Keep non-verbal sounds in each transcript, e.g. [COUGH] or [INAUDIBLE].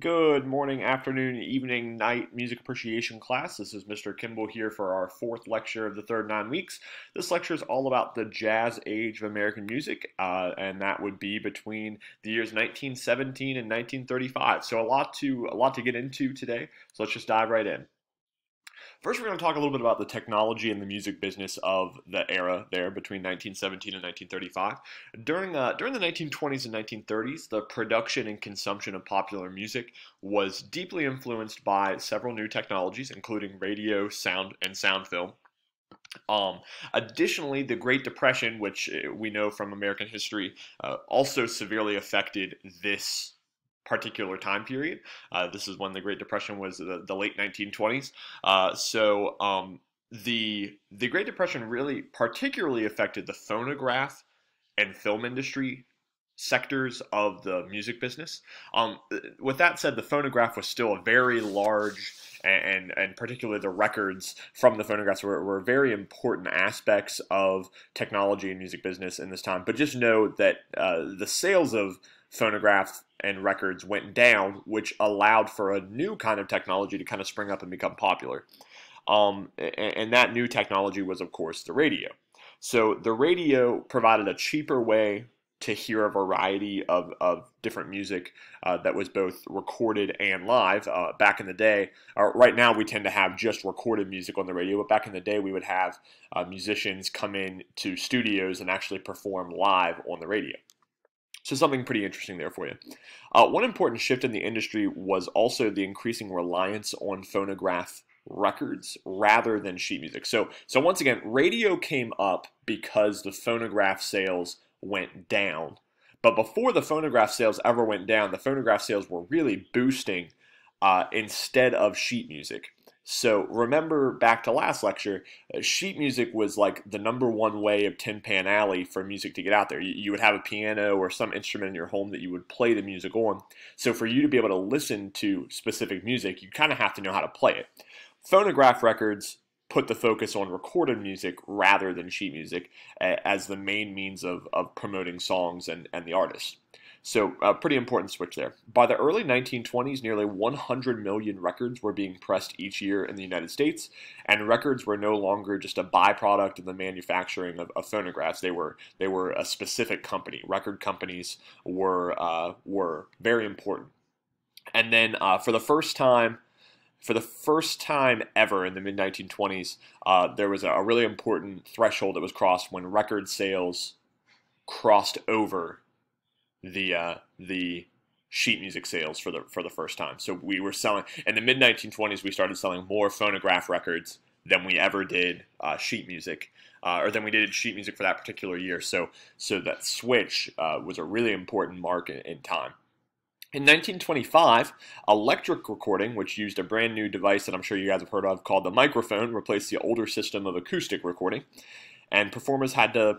Good morning, afternoon, evening, night music appreciation class. This is Mr. Kimble here for our fourth lecture of the third nine weeks. This lecture is all about the jazz age of American music, uh, and that would be between the years 1917 and 1935. So a lot to a lot to get into today. So let's just dive right in. First, we're going to talk a little bit about the technology and the music business of the era there between 1917 and 1935. During uh, during the 1920s and 1930s, the production and consumption of popular music was deeply influenced by several new technologies, including radio, sound, and sound film. Um, additionally, the Great Depression, which uh, we know from American history, uh, also severely affected this particular time period. Uh, this is when the Great Depression was the, the late 1920s. Uh, so um, the the Great Depression really particularly affected the phonograph and film industry sectors of the music business. Um, with that said, the phonograph was still a very large and, and particularly the records from the phonographs were, were very important aspects of technology and music business in this time. But just know that uh, the sales of phonograph and records went down, which allowed for a new kind of technology to kind of spring up and become popular. Um, and, and that new technology was, of course, the radio. So the radio provided a cheaper way to hear a variety of, of different music uh, that was both recorded and live. Uh, back in the day, uh, right now we tend to have just recorded music on the radio, but back in the day we would have uh, musicians come in to studios and actually perform live on the radio. So something pretty interesting there for you. Uh, one important shift in the industry was also the increasing reliance on phonograph records rather than sheet music. So, so once again, radio came up because the phonograph sales went down. But before the phonograph sales ever went down, the phonograph sales were really boosting uh, instead of sheet music. So remember back to last lecture, uh, sheet music was like the number one way of Tin Pan Alley for music to get out there. You, would have a piano or some instrument in your home that you would play the music on. So for you to be able to listen to specific music, you kind of have to know how to play it. Phonograph records put the focus on recorded music rather than sheet music as the main means of, of promoting songs and, and the artist. So, a uh, pretty important switch there. By the early 1920s, nearly 100 million records were being pressed each year in the United States, and records were no longer just a byproduct of the manufacturing of, of phonographs. They were they were a specific company. Record companies were uh, were very important. And then, uh, for the first time, for the first time ever in the mid 1920s, uh, there was a, a really important threshold that was crossed when record sales crossed over the uh, the sheet music sales for the for the first time. So we were selling in the mid 1920s. We started selling more phonograph records than we ever did uh, sheet music, uh, or than we did sheet music for that particular year. So so that switch uh, was a really important mark in, in time. In 1925, electric recording, which used a brand new device that I'm sure you guys have heard of called the microphone, replaced the older system of acoustic recording and performers had to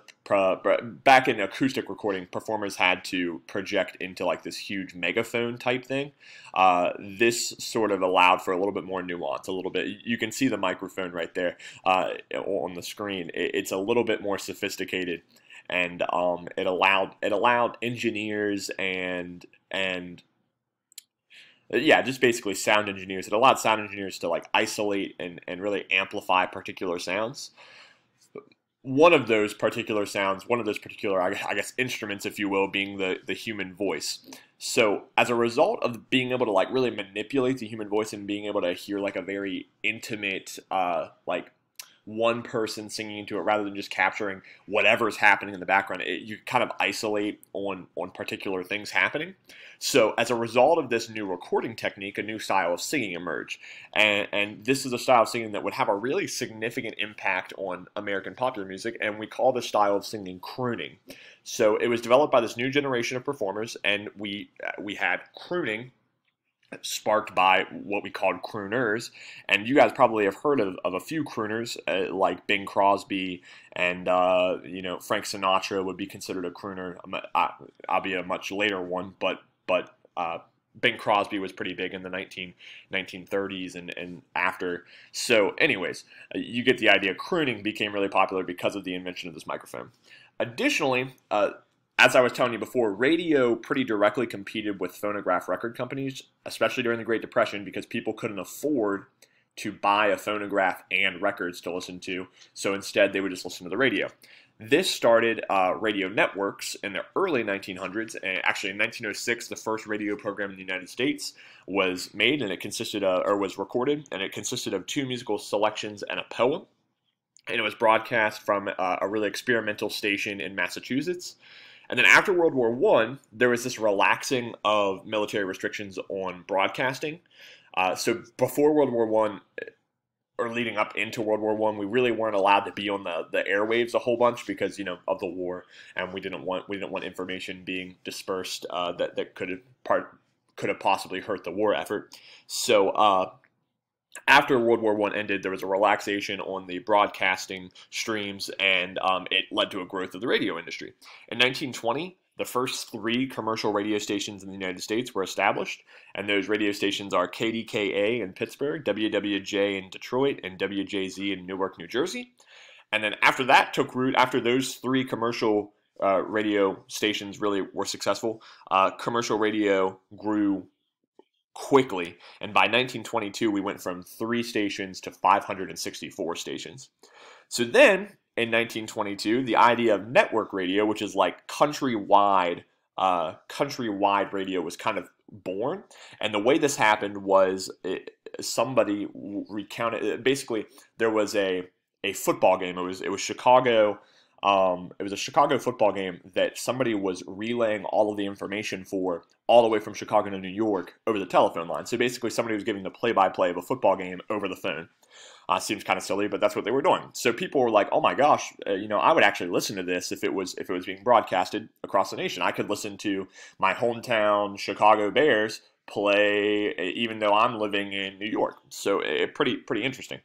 back in acoustic recording performers had to project into like this huge megaphone type thing uh, this sort of allowed for a little bit more nuance a little bit you can see the microphone right there uh, on the screen it's a little bit more sophisticated and um, it allowed it allowed engineers and and yeah, just basically sound engineers. It allowed sound engineers to like isolate and, and really amplify particular sounds one of those particular sounds, one of those particular, I guess, instruments, if you will, being the, the human voice. So, as a result of being able to like really manipulate the human voice and being able to hear like a very intimate, uh, like one person singing into it rather than just capturing whatever's happening in the background. It, you kind of isolate on on particular things happening. So as a result of this new recording technique, a new style of singing emerged, and, and this is a style of singing that would have a really significant impact on American popular music, and we call this style of singing crooning. So it was developed by this new generation of performers, and we uh, we had crooning sparked by what we called crooners. And you guys probably have heard of, of a few crooners, uh, like Bing Crosby and, uh, you know, Frank Sinatra would be considered a crooner. I'll be a much later one, but, but, uh, Bing Crosby was pretty big in the 19, 1930s and, and after. So, anyways, uh, you get the idea. Crooning became really popular because of the invention of this microphone. Additionally, uh, as I was telling you before, radio pretty directly competed with phonograph record companies, especially during the Great Depression, because people couldn't afford to buy a phonograph and records to listen to. So instead, they would just listen to the radio. This started uh, radio networks in the early 1900s, and actually in 1906, the first radio program in the United States was made, and it consisted of, or was recorded, and it consisted of two musical selections and a poem and it was broadcast from uh, a really experimental station in Massachusetts. And then after World War One, there was this relaxing of military restrictions on broadcasting. Uh, so before World War One, or leading up into World War One, we really weren't allowed to be on the, the airwaves a whole bunch because you know of the war, and we didn't want we didn't want information being dispersed uh, that that could have part could have possibly hurt the war effort. So uh, after World War One ended, there was a relaxation on the broadcasting streams, and um, it led to a growth of the radio industry. In 1920, the first three commercial radio stations in the United States were established, and those radio stations are KDKA in Pittsburgh, WWJ in Detroit, and WJZ in Newark, New Jersey. And then after that took root, after those three commercial uh, radio stations really were successful, uh, commercial radio grew quickly. And by 1922, we went from three stations to 564 stations. So then in 1922, the idea of network radio, which is like countrywide, uh, countrywide radio, was kind of born. And the way this happened was it, somebody recounted. Basically, there was a a football game. It was it was Chicago um, it was a Chicago football game that somebody was relaying all of the information for all the way from Chicago to New York over the telephone line. So basically, somebody was giving the play-by-play of a football game over the phone. Uh, seems kind of silly, but that's what they were doing. So people were like, "Oh my gosh, uh, you know, I would actually listen to this if it was if it was being broadcasted across the nation. I could listen to my hometown Chicago Bears play, even though I'm living in New York. So it, pretty pretty interesting."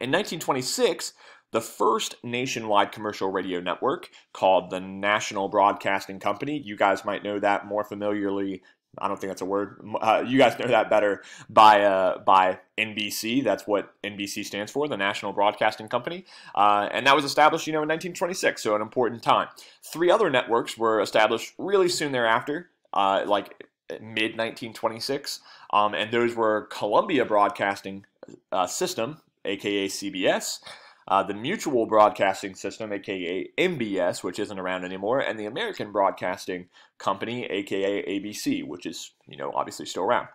In 1926, the first nationwide commercial radio network called the National Broadcasting Company. You guys might know that more familiarly. I don't think that's a word. Uh, you guys know that better by uh, by NBC. That's what NBC stands for, the National Broadcasting Company, uh, and that was established, you know, in 1926. So an important time. Three other networks were established really soon thereafter, uh, like mid 1926, um, and those were Columbia Broadcasting uh, System, aka CBS, uh, the Mutual Broadcasting System, aka MBS, which isn't around anymore, and the American Broadcasting Company, aka ABC, which is, you know, obviously still around.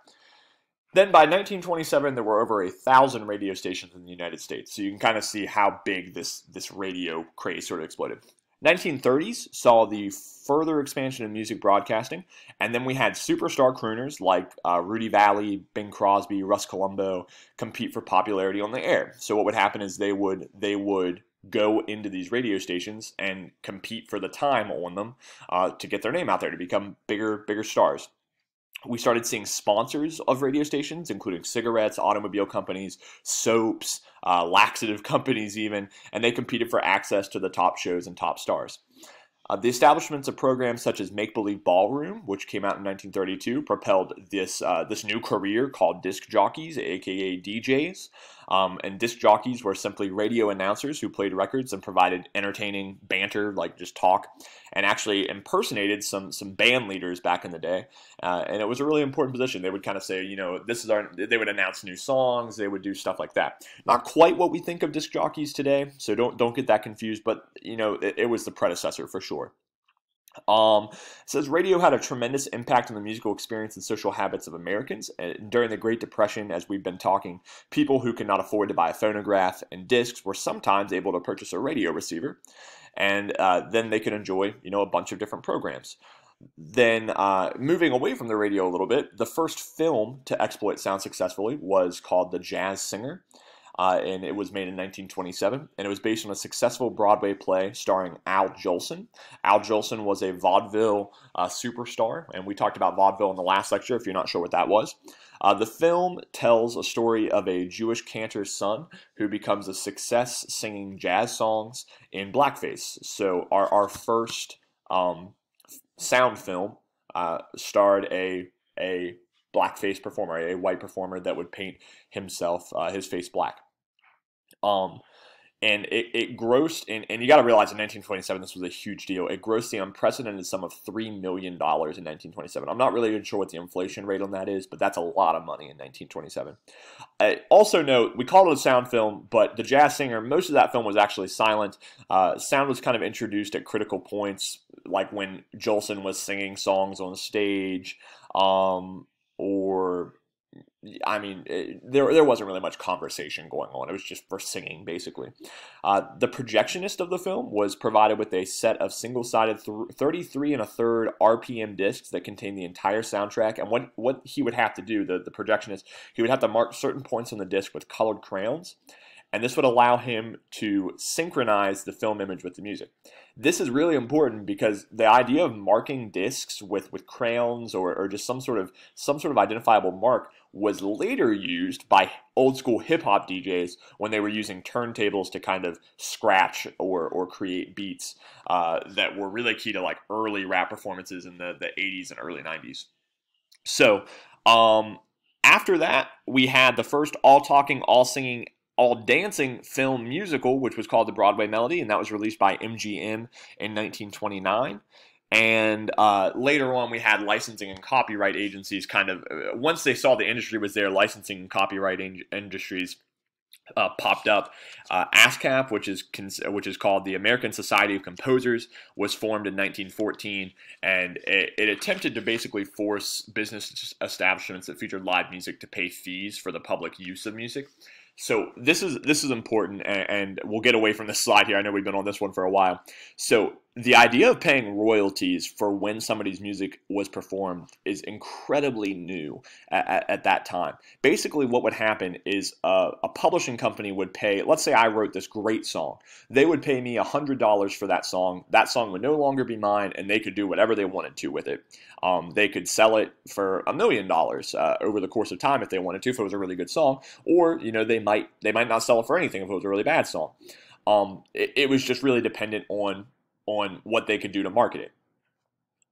Then by 1927, there were over a thousand radio stations in the United States. So you can kind of see how big this, this radio craze sort of exploded. 1930s saw the further expansion of music broadcasting, and then we had superstar crooners like uh, Rudy Vallee, Bing Crosby, Russ Columbo compete for popularity on the air. So what would happen is they would they would go into these radio stations and compete for the time on them uh, to get their name out there to become bigger bigger stars we started seeing sponsors of radio stations, including cigarettes, automobile companies, soaps, uh, laxative [LAUGHS] companies, even, and they competed for access to the top shows and top stars. Uh, the establishments of programs such as Make Believe Ballroom, which came out in 1932, propelled this uh, this new career called disc jockeys, aka DJs. Um, and disc jockeys were simply radio announcers who played records and provided entertaining banter, like just talk, and actually impersonated some some band leaders back in the day. Uh, and it was a really important position. They would kind of say, you know, this is our. They would announce new songs. They would do stuff like that. Not quite what we think of disc jockeys today, so don't don't get that confused. But you know, it, it was the predecessor for sure. Um, says radio had a tremendous impact on the musical experience and social habits of Americans. And during the Great Depression, as we've been talking, people who could not afford to buy a phonograph and discs were sometimes able to purchase a radio receiver, and uh, then they could enjoy, you know, a bunch of different programs. Then, uh, moving away from the radio a little bit, the first film to exploit sound successfully was called The Jazz Singer uh, and it was made in 1927. And it was based on a successful Broadway play starring Al Jolson. Al Jolson was a vaudeville uh, superstar, and we talked about vaudeville in the last lecture if you're not sure what that was. Uh, the film tells a story of a Jewish cantor's son who becomes a success singing jazz songs in blackface. So, our, our first um, sound film uh, starred a, a blackface performer, a white performer that would paint himself, uh, his face black. Um, and it, it grossed, and, and you got to realize in 1927 this was a huge deal. It grossed the unprecedented sum of three million dollars in 1927. I'm not really even sure what the inflation rate on that is, but that's a lot of money in 1927. Uh, also note, we called it a sound film, but the jazz singer, most of that film was actually silent. Uh, sound was kind of introduced at critical points, like when Jolson was singing songs on stage, um, or I mean, it, there there wasn't really much conversation going on. It was just for singing, basically. Uh, the projectionist of the film was provided with a set of single-sided th 33 and a third RPM discs that contained the entire soundtrack. And what what he would have to do, the the projectionist, he would have to mark certain points on the disc with colored crayons, and this would allow him to synchronize the film image with the music. This is really important because the idea of marking discs with, with crayons or, or just some sort of some sort of identifiable mark was later used by old school hip hop DJs when they were using turntables to kind of scratch or, or create beats uh, that were really key to like early rap performances in the, the 80s and early 90s. So, um, after that, we had the first all talking, all singing all dancing film musical, which was called The Broadway Melody, and that was released by MGM in 1929. And uh, later on, we had licensing and copyright agencies kind of, uh, once they saw the industry was there, licensing and copyright in- industries uh, popped up. Uh, ASCAP, which is which is called the American Society of Composers, was formed in 1914, and it, it, attempted to basically force business establishments that featured live music to pay fees for the public use of music. So this is this is important, and, and, we'll get away from this slide here. I know we've been on this one for a while. So the idea of paying royalties for when somebody's music was performed is incredibly new at, at, at that time. Basically, what would happen is a, a, publishing company would pay. Let's say I wrote this great song. They would pay me hundred dollars for that song. That song would no longer be mine, and they could do whatever they wanted to with it. Um, they could sell it for a million dollars uh, over the course of time if they wanted to, if it was a really good song, or you know they might they might not sell it for anything if it was a really bad song. Um, it, it was just really dependent on on what they could do to market it.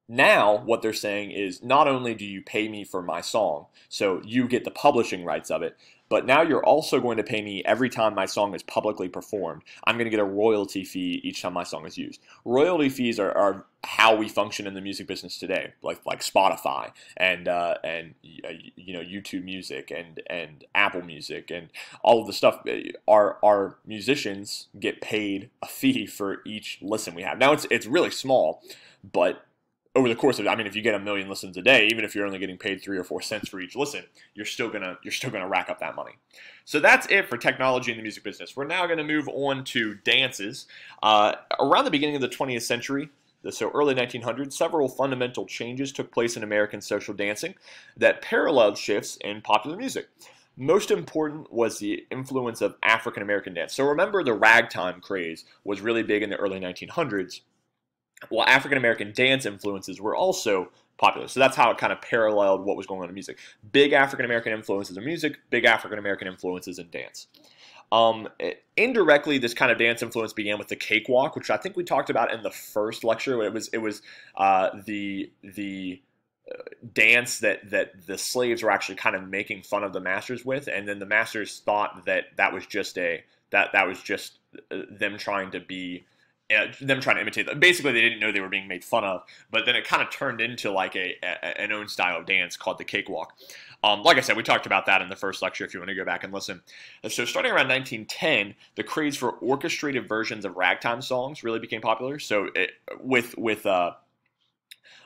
Now, what they're saying is not only do you pay me for my song, so you get the publishing rights of it, but now you're also going to pay me every time my song is publicly performed. I'm going to get a royalty fee each time my song is used. Royalty fees are, are how we function in the music business today, like like Spotify and uh, and uh, you know YouTube Music and and Apple Music and all of the stuff. Our our musicians get paid a fee for each listen we have. Now it's it's really small, but over the course of I mean if you get a million listens a day, even if you're only getting paid three or four cents for each listen, you're still gonna you're still gonna rack up that money. So that's it for technology in the music business. We're now gonna move on to dances. Uh, around the beginning of the 20th century, so early 1900s, several fundamental changes took place in American social dancing that paralleled shifts in popular music. Most important was the influence of African American dance. So remember the ragtime craze was really big in the early 1900s while African American dance influences were also popular. So that's how it kind of paralleled what was going on in music. Big African American influences in music, big African American influences in dance. Um, it, indirectly, this kind of dance influence began with the cakewalk, which I think we talked about in the first lecture. It was it was uh, the the uh, dance that that the slaves were actually kind of making fun of the masters with, and then the masters thought that that was just a that that was just uh, them trying to be uh, them trying to imitate them. Basically, they didn't know they were being made fun of, but then it kind of turned into like a, a an own style of dance called the cakewalk. Um, like I said, we talked about that in the first lecture. If you want to go back and listen, so starting around 1910, the craze for orchestrated versions of ragtime songs really became popular. So it, with with uh,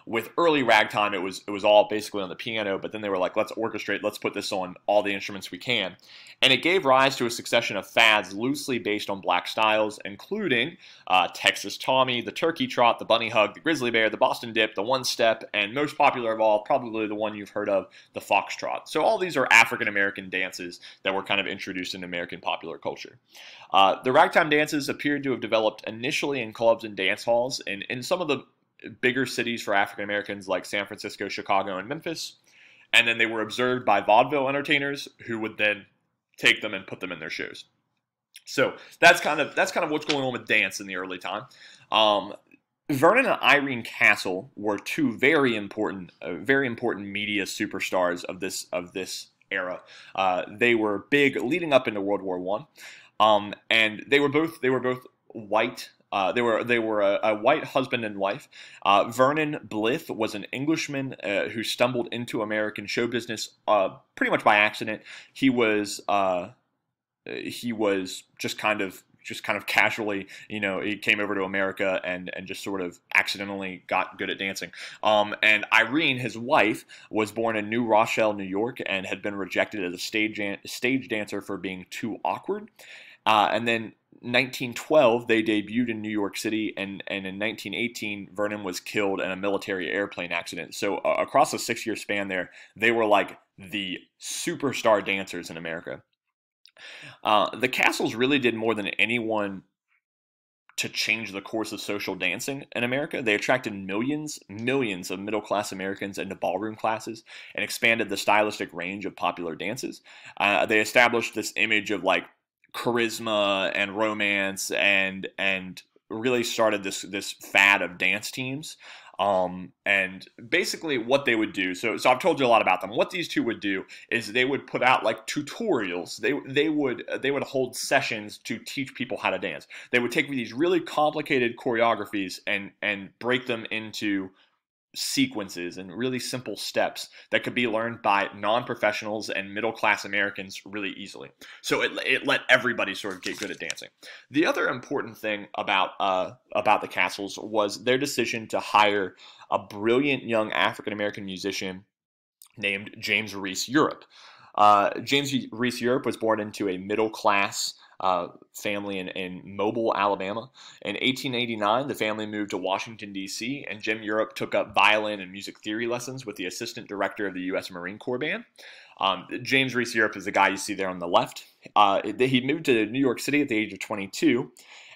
with early ragtime, it was it was all basically on the piano, but then they were like, let's orchestrate, let's put this on all the instruments we can, and it gave rise to a succession of fads loosely based on black styles, including uh, Texas Tommy, the Turkey Trot, the Bunny Hug, the Grizzly Bear, the Boston Dip, the One Step, and most popular of all, probably the one you've heard of, the Foxtrot. So all these are African American dances that were kind of introduced in American popular culture. Uh, the ragtime dances appeared to have developed initially in clubs and dance halls, and in some of the bigger cities for African Americans like San Francisco, Chicago, and Memphis. And then they were observed by vaudeville entertainers who would then take them and put them in their shows. So that's kind of that's kind of what's going on with dance in the early time. Um, Vernon and Irene Castle were two very important, uh, very important media superstars of this of this era. Uh, they were big leading up into World War One. Um, and they were both they were both white. Uh, they were they were a, a white husband and wife. Uh, Vernon Blyth was an Englishman uh, who stumbled into American show business uh, pretty much by accident. He was uh, he was just kind of just kind of casually, you know, he came over to America and and just sort of accidentally got good at dancing. Um, and Irene, his wife, was born in New Rochelle, New York, and had been rejected as a stage stage dancer for being too awkward. Uh, and then 1912, they debuted in New York City, and, and in 1918, Vernon was killed in a military airplane accident. So, uh, across a six year span there, they were like the superstar dancers in America. Uh, the Castles really did more than anyone to change the course of social dancing in America. They attracted millions, millions of middle class Americans into ballroom classes and expanded the stylistic range of popular dances. Uh, they established this image of like charisma and romance and and really started this this fad of dance teams. Um, and basically what they would do so so I've told you a lot about them. What these two would do is they would put out like tutorials. They they would they would hold sessions to teach people how to dance. They would take these really complicated choreographies and and break them into sequences and really simple steps that could be learned by non-professionals and middle-class Americans really easily. So it, it let everybody sort of get good at dancing. The other important thing about uh, about the Castles was their decision to hire a brilliant young African American musician named James Reese Europe. Uh, James Reese Europe was born into a middle-class uh, family in, in Mobile, Alabama. In 1889, the family moved to Washington, D.C., and Jim Europe took up violin and music theory lessons with the assistant director of the U.S. Marine Corps Band. Um, James Reese Europe is the guy you see there on the left. Uh, he moved to New York City at the age of 22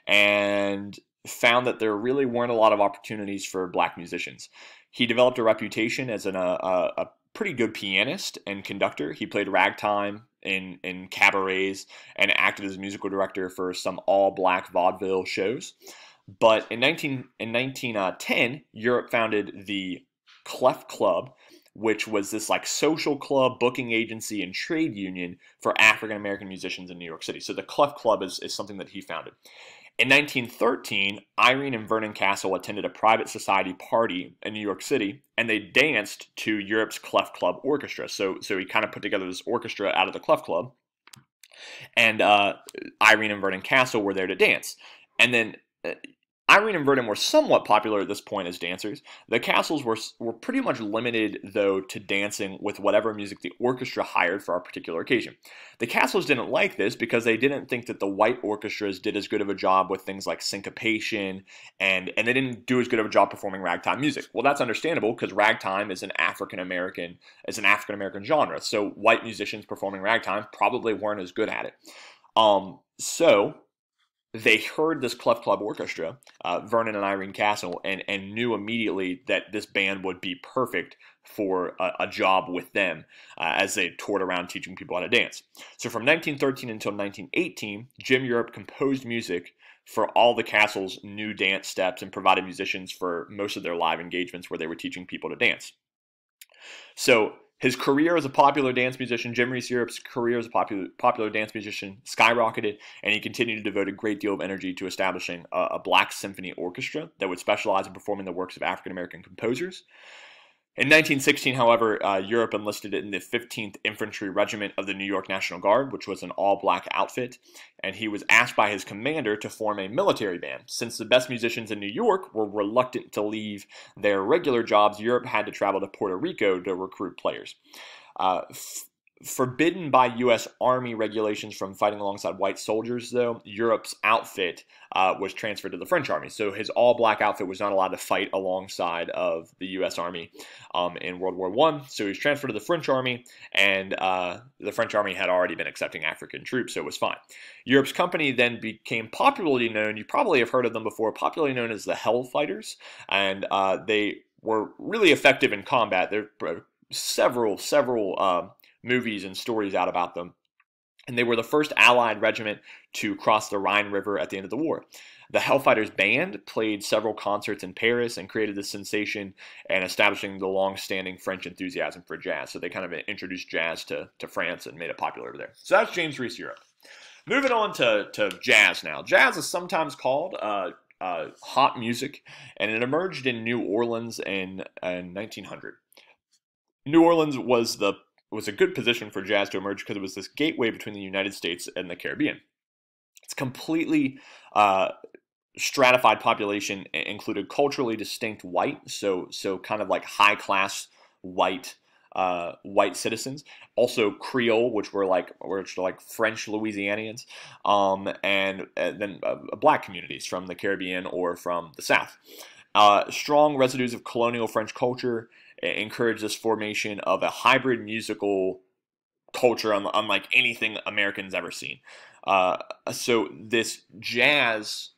and found that there really weren't a lot of opportunities for black musicians. He developed a reputation as an, uh, a pretty good pianist and conductor. He played ragtime in in cabarets and acted as musical director for some all black vaudeville shows. But in 19 in 1910, uh, Europe founded the Clef Club, which was this like social club, booking agency, and trade union for African American musicians in New York City. So the Clef Club is, is something that he founded. In 1913, Irene and Vernon Castle attended a private society party in New York City, and they danced to Europe's Clef Club Orchestra. So, so he kind of put together this orchestra out of the Clef Club, and uh, Irene and Vernon Castle were there to dance. And then uh, Irene and Vernon were somewhat popular at this point as dancers. The Castles were, were pretty much limited, though, to dancing with whatever music the orchestra hired for our particular occasion. The Castles didn't like this because they didn't think that the white orchestras did as good of a job with things like syncopation, and, and they didn't do as good of a job performing ragtime music. Well, that's understandable because ragtime is an African American is an African American genre, so white musicians performing ragtime probably weren't as good at it. Um, so they heard this Clef Club orchestra, uh, Vernon and Irene Castle, and, and knew immediately that this band would be perfect for a, a job with them uh, as they toured around teaching people how to dance. So from 1913 until 1918, Jim Europe composed music for all the castle's new dance steps and provided musicians for most of their live engagements where they were teaching people to dance. So his career as a popular dance musician, Jim Reese Europe's career as a popular, popular dance musician skyrocketed, and he continued to devote a great deal of energy to establishing a, a black symphony orchestra that would specialize in performing the works of African American composers. In 1916, however, uh, Europe enlisted in the 15th Infantry Regiment of the New York National Guard, which was an all black outfit, and he was asked by his commander to form a military band. Since the best musicians in New York were reluctant to leave their regular jobs, Europe had to travel to Puerto Rico to recruit players. Uh, forbidden by U.S. Army regulations from fighting alongside white soldiers, though, Europe's outfit uh, was transferred to the French Army. So his all-black outfit was not allowed to fight alongside of the U.S. Army um, in World War One. So he was transferred to the French Army, and uh, the French Army had already been accepting African troops, so it was fine. Europe's company then became popularly known. You probably have heard of them before. Popularly known as the Hell Fighters, and uh, they were really effective in combat. There are several, several um, movies and stories out about them. And they were the first Allied regiment to cross the Rhine River at the end of the war. The Hellfighters band played several concerts in Paris and created the sensation and establishing the long-standing French enthusiasm for jazz. So they kind of introduced jazz to, to France and made it popular over there. So that's James Reese Europe. Moving on to, to jazz now. Jazz is sometimes called uh, uh, hot music, and it emerged in New Orleans in, in 1900. New Orleans was the was a good position for jazz to emerge because it was this gateway between the United States and the Caribbean. It's completely uh, stratified population included culturally distinct white, so so kind of like high class white uh, white citizens. Also Creole, which were like which were like French Louisianians, um, and, and, then uh, black communities from the Caribbean or from the South. Uh, strong residues of colonial French culture encouraged this formation of a hybrid musical culture unlike anything Americans ever seen. Uh, so this jazz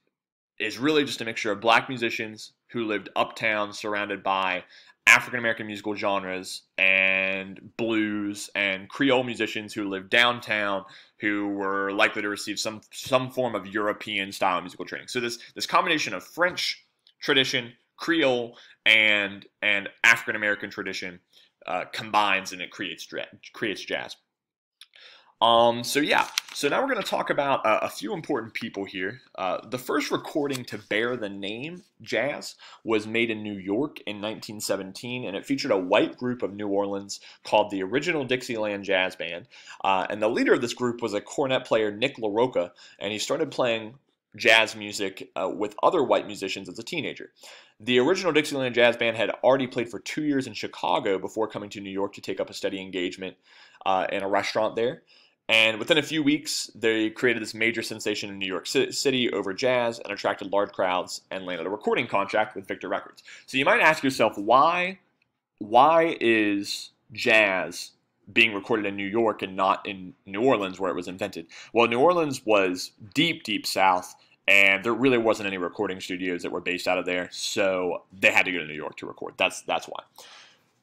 is really just a mixture of black musicians who lived uptown surrounded by African American musical genres and blues and Creole musicians who lived downtown who were likely to receive some some form of European style musical training. So this this combination of French tradition, Creole, and and African American tradition uh, combines and it creates creates jazz. Um, so yeah, so now we're going to talk about uh, a few important people here. Uh, the first recording to bear the name jazz was made in New York in 1917, and it featured a white group of New Orleans called the Original Dixieland Jazz Band. Uh, and the leader of this group was a cornet player, Nick LaRocca, and he started playing jazz music uh, with other white musicians as a teenager. The original Dixieland Jazz Band had already played for two years in Chicago before coming to New York to take up a steady engagement uh, in a restaurant there. And within a few weeks, they created this major sensation in New York City over jazz and attracted large crowds and landed a recording contract with Victor Records. So you might ask yourself, why, why is jazz being recorded in New York and not in New Orleans where it was invented? Well, New Orleans was deep, deep south, and there really wasn't any recording studios that were based out of there, so they had to go to New York to record. That's that's why.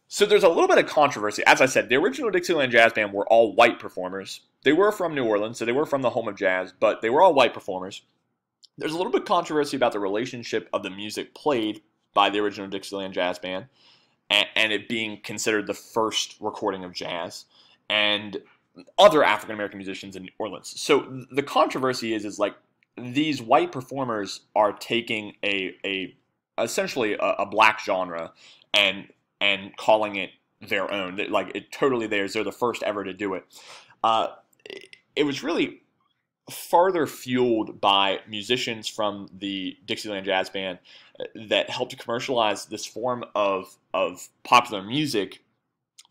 So there's a little bit of controversy. As I said, the original Dixieland Jazz Band were all white performers. They were from New Orleans, so they were from the home of jazz, but they were all white performers. There's a little bit of controversy about the relationship of the music played by the original Dixieland Jazz Band and, and it being considered the first recording of jazz and other African American musicians in New Orleans. So the controversy is is like these white performers are taking a a essentially a, a black genre and and calling it their own. Like it totally theirs. They're the first ever to do it. Uh, it was really farther fueled by musicians from the Dixieland Jazz Band uh, that helped commercialize this form of of popular music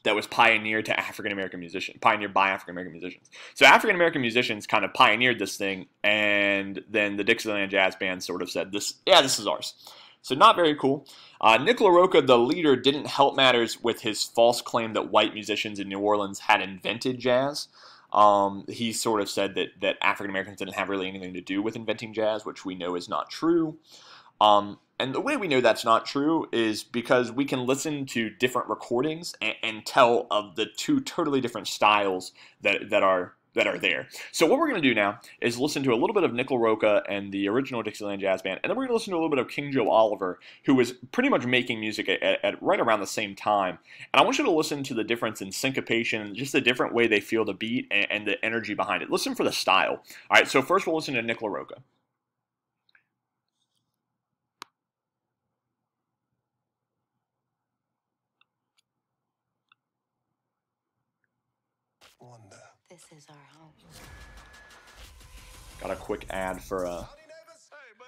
that was pioneered to African American musicians, pioneered by African American musicians. So African American musicians kind of pioneered this thing, and then the Dixieland Jazz Band sort of said, "This, yeah, this is ours." So not very cool. Uh, Nick LaRocca, the leader, didn't help matters with his false claim that white musicians in New Orleans had invented jazz. Um, he sort of said that, that African Americans didn't have really anything to do with inventing jazz, which we know is not true. Um, and the way we know that's not true is because we can listen to different recordings and, and tell of the two totally different styles that, that are that are there. So what we're going to do now is listen to a little bit of Nick LaRocca and the original Dixieland Jazz Band, and then we're going to listen to a little bit of King Joe Oliver, who was pretty much making music at, at, right around the same time. And I want you to listen to the difference in syncopation, just the different way they feel the beat and, and the energy behind it. Listen for the style. All right, so first we'll listen to Nick LaRocca. This is our home. Got a quick ad for uh,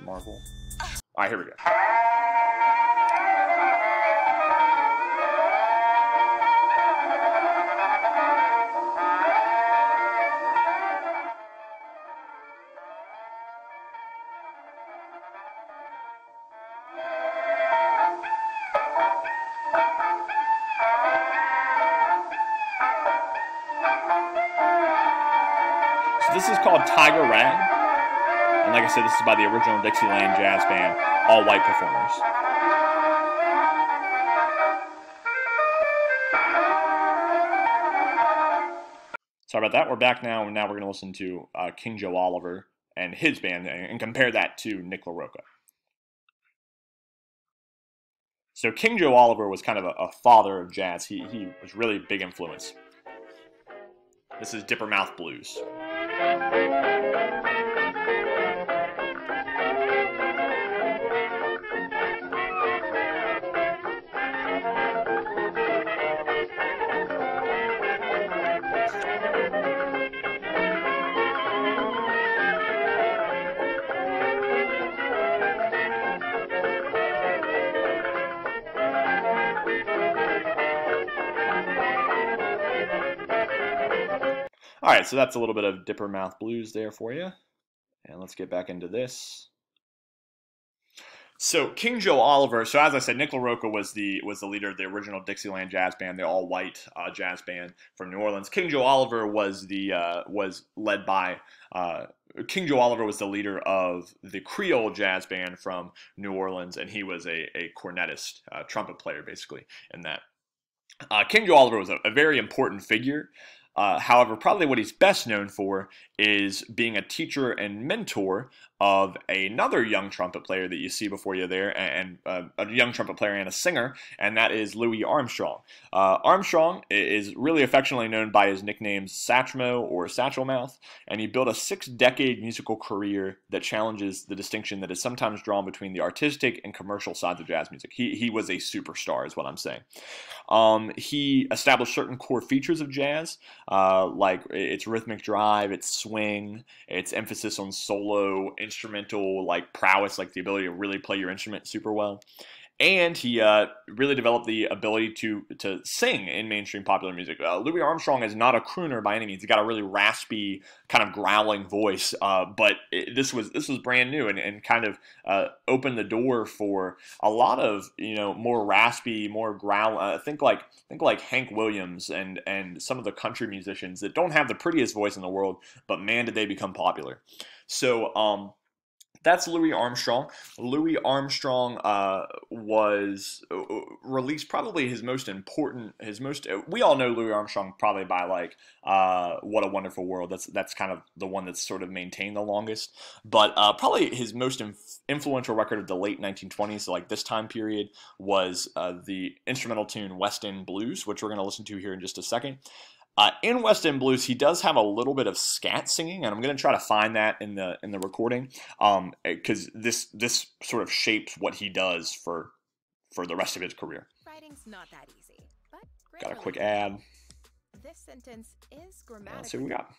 Marvel. All right, here we go. Called Tiger Rag. And like I said, this is by the original Dixieland Jazz Band, all white performers. Sorry about that. We're back now, and now we're going to listen to uh, King Joe Oliver and his band and, and compare that to Nick LaRocca. So King Joe Oliver was kind of a, a father of jazz. He, he was really a big influence. This is Dipper Mouth Blues. Thank you. All right, so that's a little bit of Dipper Mouth Blues there for you. And let's get back into this. So King Joe Oliver. So as I said, Nick LaRocca was the was the leader of the original Dixieland jazz band, the all white uh, jazz band from New Orleans. King Joe Oliver was the uh, was led by uh, King Joe Oliver was the leader of the Creole jazz band from New Orleans, and he was a, a cornetist, uh, trumpet player, basically in that. Uh, King Joe Oliver was a, a very important figure uh, however, probably what he's best known for is being a teacher and mentor of another young trumpet player that you see before you there, and uh, a young trumpet player and a singer, and that is Louis Armstrong. Uh, Armstrong is really affectionately known by his nicknames Satchmo or Satchelmouth, and he built a six-decade musical career that challenges the distinction that is sometimes drawn between the artistic and commercial sides of jazz music. He, he was a superstar, is what I'm saying. Um, he established certain core features of jazz, uh, like its rhythmic drive, its swing, its emphasis on solo instrumental like prowess, like the ability to really play your instrument super well. And he uh, really developed the ability to to sing in mainstream popular music. Uh, Louis Armstrong is not a crooner by any means. He got a really raspy, kind of growling voice, uh, but it, this was this was brand new and, and kind of uh, opened the door for a lot of you know more raspy, more growl. Uh, think like think like Hank Williams and and some of the country musicians that don't have the prettiest voice in the world, but man, did they become popular. So um, that's Louis Armstrong. Louis Armstrong uh, was uh, uh, released probably his most important, his most. Uh, we all know Louis Armstrong probably by like uh, "What a Wonderful World." That's that's kind of the one that's sort of maintained the longest. But uh, probably his most inf- influential record of the late 1920s, so like this time period, was the instrumental tune "West End Blues," which we're going to listen to here in just a second. Uh, in West End Blues, he does have a little bit of scat singing, and I'm going to try to find that in the in the recording, because um, this this sort of shapes what he does for for the rest of his career. Writing's not that easy, but got a quick ad. This sentence is grammatically. Let's see what we got.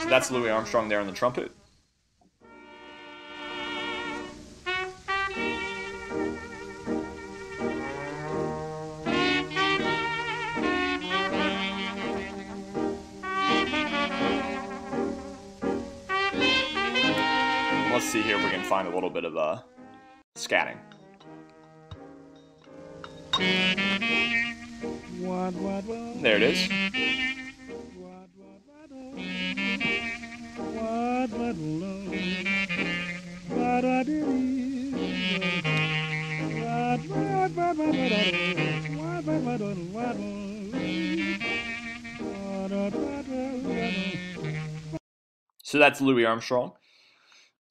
So that's Louis Armstrong there on the trumpet. See here if we can find a little bit of uh, scatting. There it is. So that's Louis Armstrong.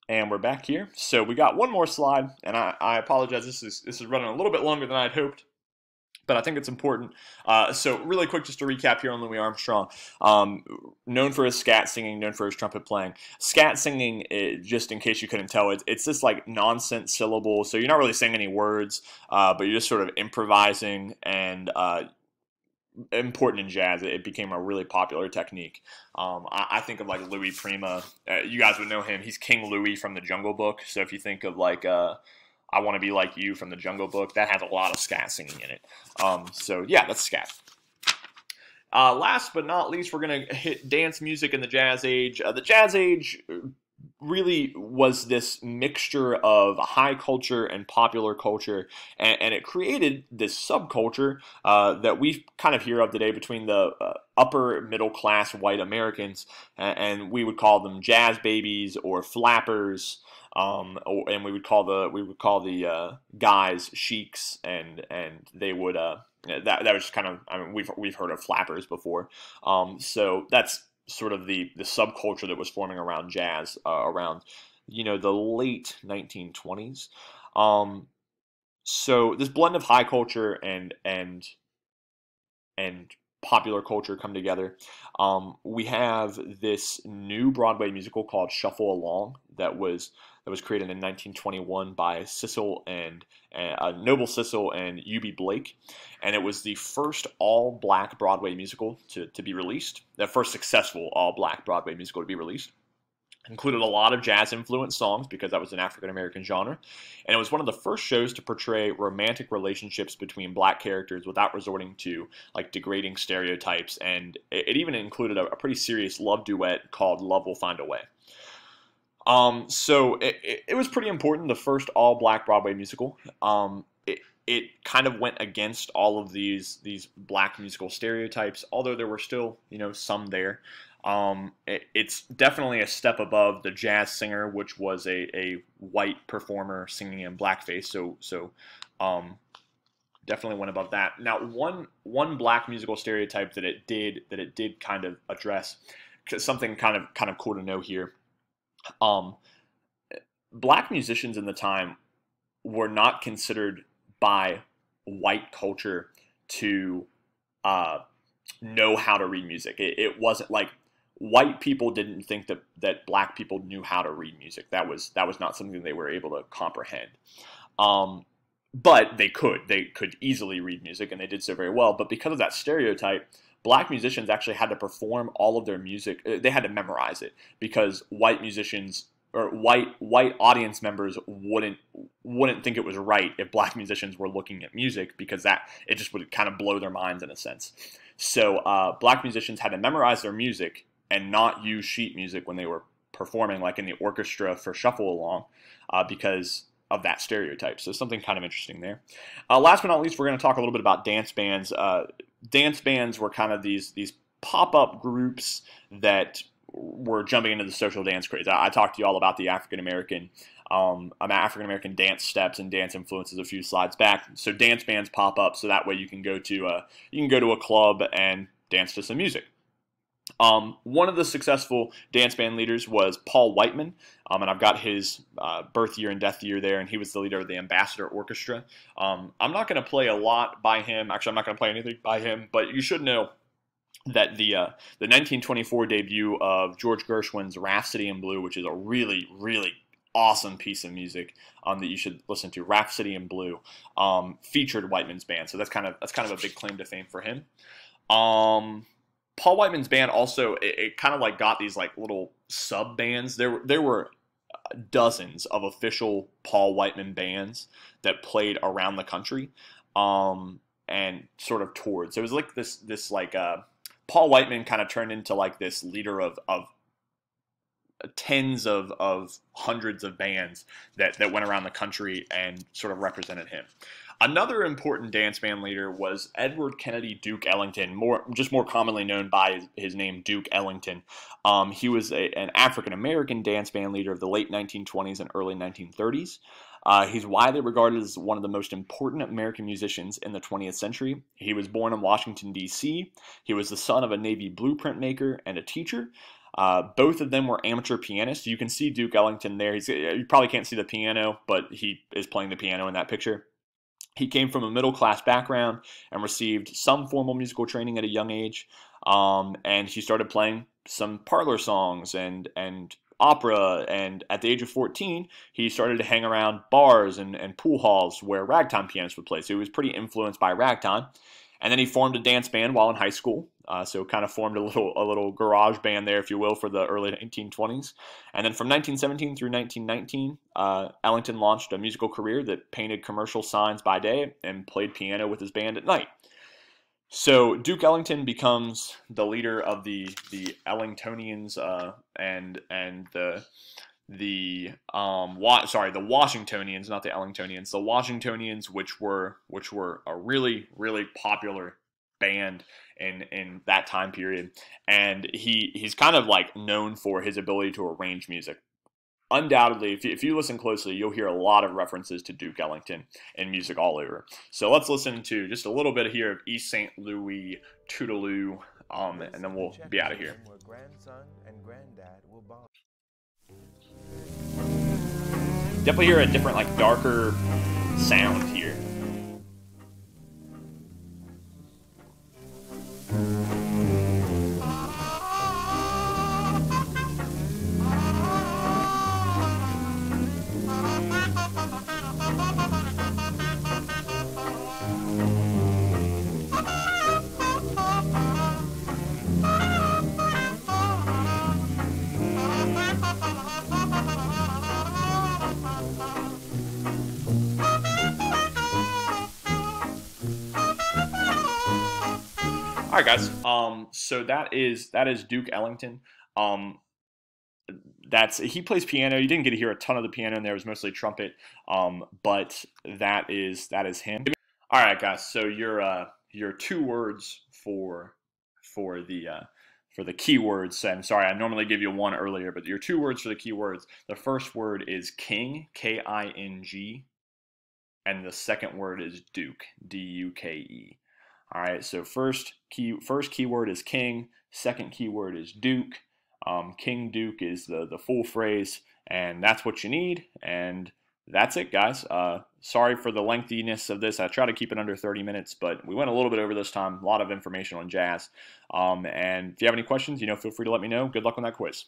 And we're back here. So we got one more slide, and I, I apologize. This is this is running a little bit longer than I'd hoped but I think it's important. Uh, so, really quick, just to recap here on Louis Armstrong, um, known for his scat singing, known for his trumpet playing. Scat singing, it, just in case you couldn't tell, it, it's this like nonsense syllable. So you're not really saying any words, uh, but you're just sort of improvising and uh, important in jazz. It became a really popular technique. Um, I, I, think of like Louis Prima. Uh, you guys would know him. He's King Louis from the Jungle Book. So if you think of like uh, I Want to Be Like You from the Jungle Book, that has a lot of scat singing in it. Um, so yeah, that's scat. Uh, last but not least, we're going to hit dance music in the jazz age. Uh, the jazz age really was this mixture of high culture and popular culture, and, and it created this subculture uh, that we kind of hear of today between the uh, upper middle class white Americans, and, we would call them jazz babies or flappers. Um, and we would call the we would call the uh, guys sheiks, and and they would uh, that that was just kind of I mean we've we've heard of flappers before, um, so that's sort of the the subculture that was forming around jazz uh, around you know the late 1920s. Um, so this blend of high culture and and and popular culture come together. Um, we have this new Broadway musical called Shuffle Along that was that was created in 1921 by Sissle and uh, Noble Sissle and Eubie Blake, and it was the first all-black Broadway musical to, to be released, the first successful all-black Broadway musical to be released included a lot of jazz influenced songs because that was an African American genre. And it was one of the first shows to portray romantic relationships between black characters without resorting to like degrading stereotypes. And it, even included a, a, pretty serious love duet called Love Will Find a Way. Um, so it, it, it was pretty important, the first all black Broadway musical. Um, it, it kind of went against all of these these black musical stereotypes, although there were still you know some there. Um, it, it's definitely a step above the jazz singer, which was a, a white performer singing in blackface. So so um, definitely went above that. Now one one black musical stereotype that it did that it did kind of address something kind of kind of cool to know here. Um, black musicians in the time were not considered by white culture to uh, know how to read music. It, it, wasn't like white people didn't think that that black people knew how to read music. That was that was not something they were able to comprehend. Um, but they could. They could easily read music, and they did so very well. But because of that stereotype, black musicians actually had to perform all of their music. Uh, they had to memorize it because white musicians or white white audience members wouldn't wouldn't think it was right if black musicians were looking at music because that it just would kind of blow their minds in a sense. So uh, black musicians had to memorize their music and not use sheet music when they were performing, like in the orchestra for Shuffle Along, uh, because of that stereotype. So something kind of interesting there. Uh, last but not least, we're going to talk a little bit about dance bands. Uh, dance bands were kind of these these pop up groups that were jumping into the social dance craze. I, I talked to you all about the African American. Um, African American dance steps and dance influences a few slides back. So dance bands pop up, so that way you can go to a, you can go to a club and dance to some music. Um, one of the successful dance band leaders was Paul Whiteman, um, and I've got his uh, birth year and death year there, and he was the leader of the Ambassador Orchestra. Um, I'm not going to play a lot by him. Actually, I'm not going to play anything by him, but you should know that the uh, the 1924 debut of George Gershwin's Rhapsody in Blue, which is a really really awesome piece of music um, that you should listen to, Rhapsody in Blue, um, featured Whiteman's band. So that's kind of that's kind of a big claim to fame for him. Um, Paul Whiteman's band also it, it kind of like got these like little sub bands. There there were dozens of official Paul Whiteman bands that played around the country um, and sort of toured. So it was like this this like uh, Paul Whiteman kind of turned into like this leader of of tens of, of hundreds of bands that, that went around the country and sort of represented him. Another important dance band leader was Edward Kennedy Duke Ellington, more just more commonly known by his, his name Duke Ellington. Um, he was a, an African American dance band leader of the late 1920s and early 1930s. Uh, he's widely regarded as one of the most important American musicians in the 20th century. He was born in Washington, D.C. He was the son of a Navy blueprint maker and a teacher. Uh, both of them were amateur pianists. You can see Duke Ellington there. He's, you probably can't see the piano, but he is playing the piano in that picture. He came from a middle class background and received some formal musical training at a young age. Um, and he started playing some parlor songs and and opera. And at the age of 14, he started to hang around bars and, and pool halls where ragtime pianists would play. So he was pretty influenced by ragtime. And then he formed a dance band while in high school. Uh, so kind of formed a little a little garage band there, if you will, for the early 1920s. And then from 1917 through 1919, uh, Ellington launched a musical career that painted commercial signs by day and played piano with his band at night. So Duke Ellington becomes the leader of the the Ellingtonians uh, and and the the um wa- sorry the Washingtonians, not the Ellingtonians, the Washingtonians, which were which were a really really popular band in in that time period, and he he's kind of like known for his ability to arrange music. Undoubtedly, if you, if you listen closely, you'll hear a lot of references to Duke Ellington in music all over. So let's listen to just a little bit here of East St. Louis Toodle-Oo, um, and then we'll be out of here. Definitely hear a different, like darker sound here. Right, guys. Um, so that is that is Duke Ellington. Um, that's he plays piano. You didn't get to hear a ton of the piano in there. It was mostly trumpet. Um, but that is that is him. All right, guys. So your uh, your two words for for the uh, for the keywords. And sorry, I normally give you one earlier, but your two words for the keywords. The first word is king, K I N G, and the second word is Duke, D U K E. All right, so first key first keyword is king, second keyword is duke. Um, king Duke is the the full phrase, and that's what you need. And that's it, guys. Uh, sorry for the lengthiness of this. I try to keep it under 30 minutes, but we went a little bit over this time. A lot of information on jazz. Um, and if you have any questions, you know, feel free to let me know. Good luck on that quiz.